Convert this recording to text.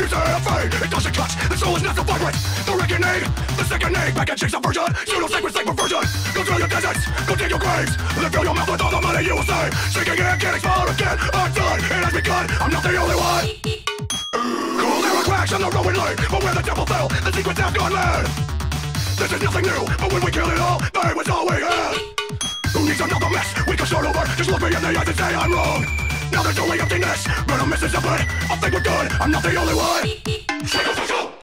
you say afraid. It doesn't cut, the soul is not so vibrant. The reckoning, the sickening Back and chase aversion. Pseudo-sacred sacred perversion Go through your deserts, go dig your graves. Then fill your mouth with all the money you will save Sinking in, getting smaller again. Until it has begun. I'm not the only one. Cool, there are cracks on the road we But where the devil fell, the secrets have gone mad. This is nothing new. But when we kill it all, pain was all we had Who needs another mess? We can start over. Just look me in the eyes and say I'm wrong Now there's only emptiness But I'm missing something I think we're good I'm not the only one